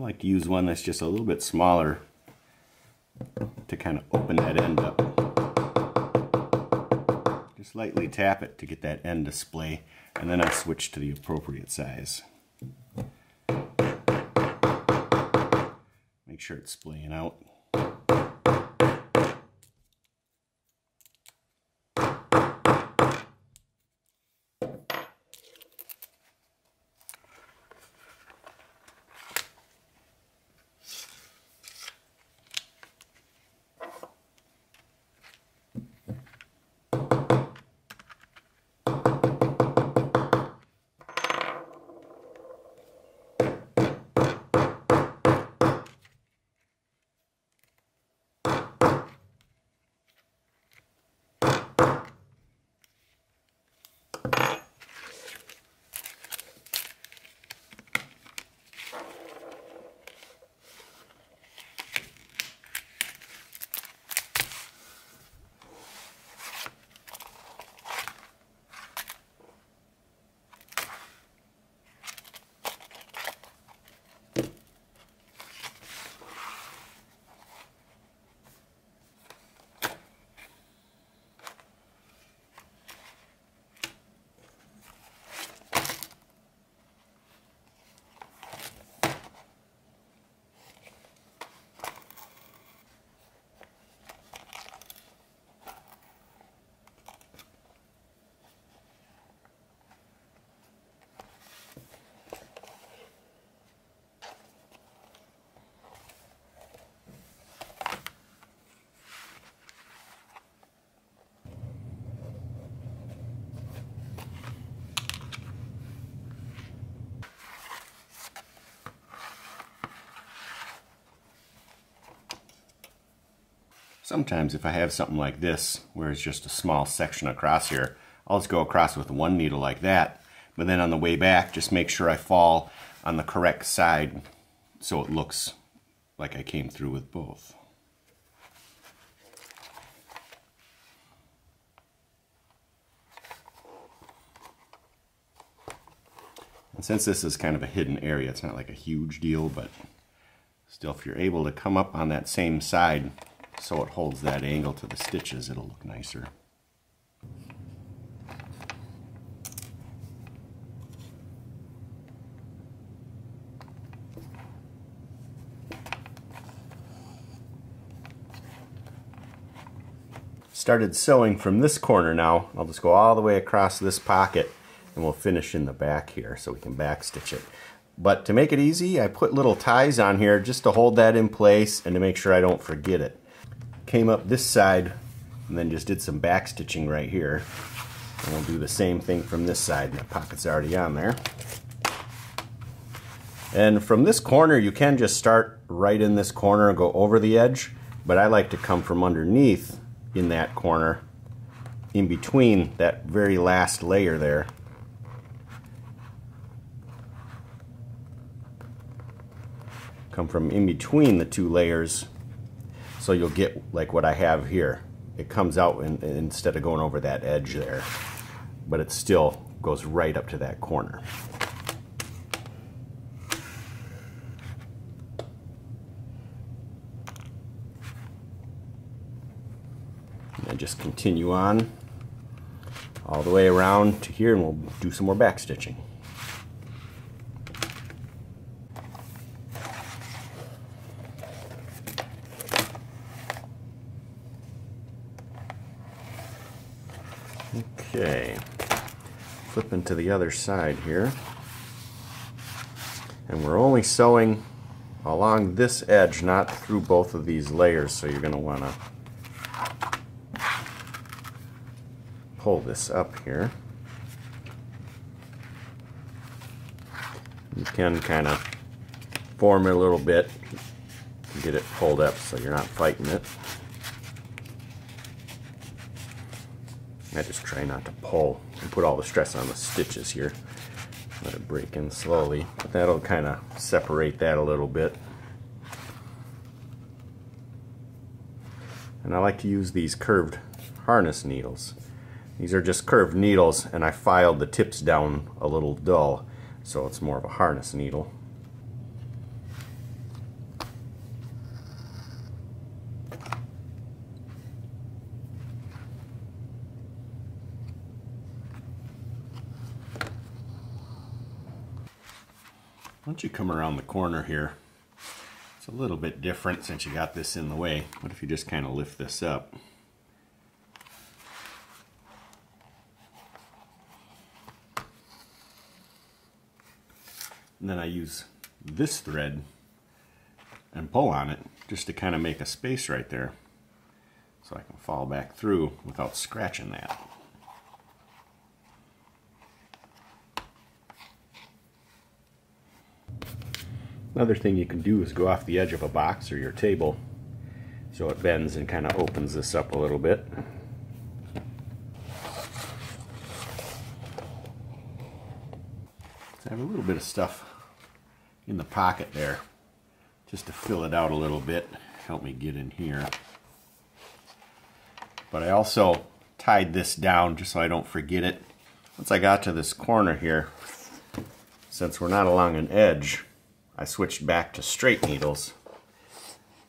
like to use one that's just a little bit smaller to kind of open that end up. Just lightly tap it to get that end display and then I switch to the appropriate size. Make sure it's splaying out. Sometimes if I have something like this, where it's just a small section across here, I'll just go across with one needle like that. But then on the way back, just make sure I fall on the correct side so it looks like I came through with both. And since this is kind of a hidden area, it's not like a huge deal, but still if you're able to come up on that same side so it holds that angle to the stitches, it'll look nicer. Started sewing from this corner now. I'll just go all the way across this pocket and we'll finish in the back here so we can back stitch it. But to make it easy, I put little ties on here just to hold that in place and to make sure I don't forget it came up this side and then just did some back stitching right here. And we'll do the same thing from this side. The pocket's already on there. And from this corner, you can just start right in this corner and go over the edge, but I like to come from underneath in that corner, in between that very last layer there. Come from in between the two layers so you'll get like what I have here. It comes out in, instead of going over that edge there, but it still goes right up to that corner. And just continue on all the way around to here and we'll do some more back stitching. Okay, flipping to the other side here. And we're only sewing along this edge, not through both of these layers, so you're going to want to pull this up here. You can kind of form it a little bit get it pulled up so you're not fighting it. I just try not to pull and put all the stress on the stitches here. Let it break in slowly. But that'll kind of separate that a little bit. And I like to use these curved harness needles. These are just curved needles and I filed the tips down a little dull so it's more of a harness needle. Once you come around the corner here, it's a little bit different since you got this in the way. What if you just kind of lift this up? And then I use this thread and pull on it just to kind of make a space right there so I can fall back through without scratching that. Another thing you can do is go off the edge of a box or your table so it bends and kind of opens this up a little bit. So I have a little bit of stuff in the pocket there just to fill it out a little bit help me get in here but I also tied this down just so I don't forget it once I got to this corner here since we're not along an edge I switched back to straight needles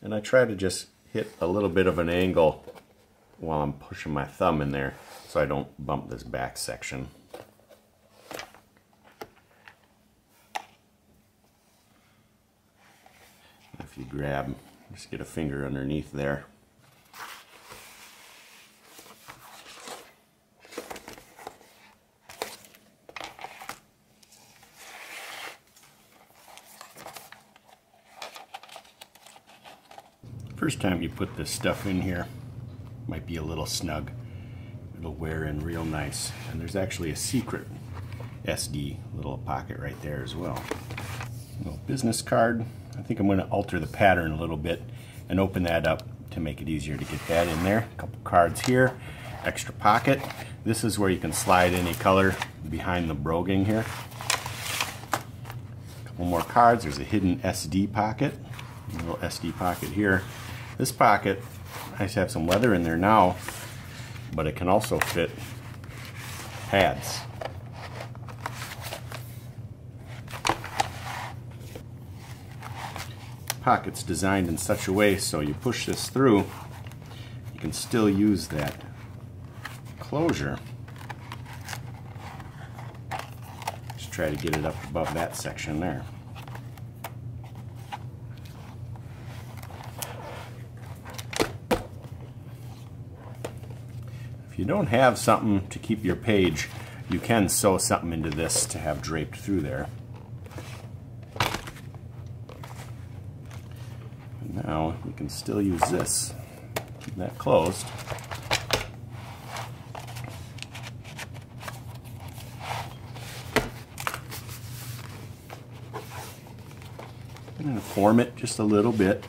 and I try to just hit a little bit of an angle while I'm pushing my thumb in there so I don't bump this back section. If you grab, just get a finger underneath there. First time you put this stuff in here, might be a little snug. It'll wear in real nice. And there's actually a secret SD little pocket right there as well. Little business card. I think I'm going to alter the pattern a little bit and open that up to make it easier to get that in there. A couple cards here, extra pocket. This is where you can slide any color behind the broguing here. A couple more cards. There's a hidden SD pocket. A little SD pocket here. This pocket, I just have some leather in there now, but it can also fit pads. Pocket's designed in such a way so you push this through, you can still use that closure. Just try to get it up above that section there. You don't have something to keep your page, you can sew something into this to have draped through there. And now we can still use this. Keep that closed. I'm going to form it just a little bit.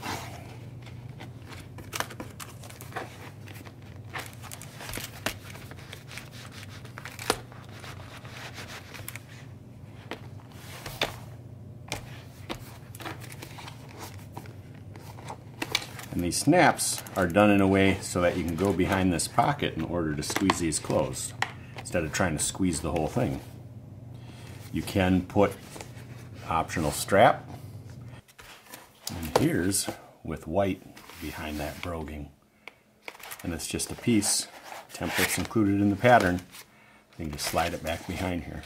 Snaps are done in a way so that you can go behind this pocket in order to squeeze these closed instead of trying to squeeze the whole thing. You can put optional strap and here's with white behind that broguing. And it's just a piece, templates included in the pattern. You can just slide it back behind here.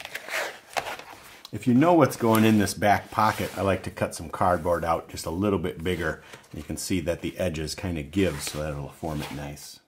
If you know what's going in this back pocket, I like to cut some cardboard out just a little bit bigger. You can see that the edges kind of give so that it'll form it nice.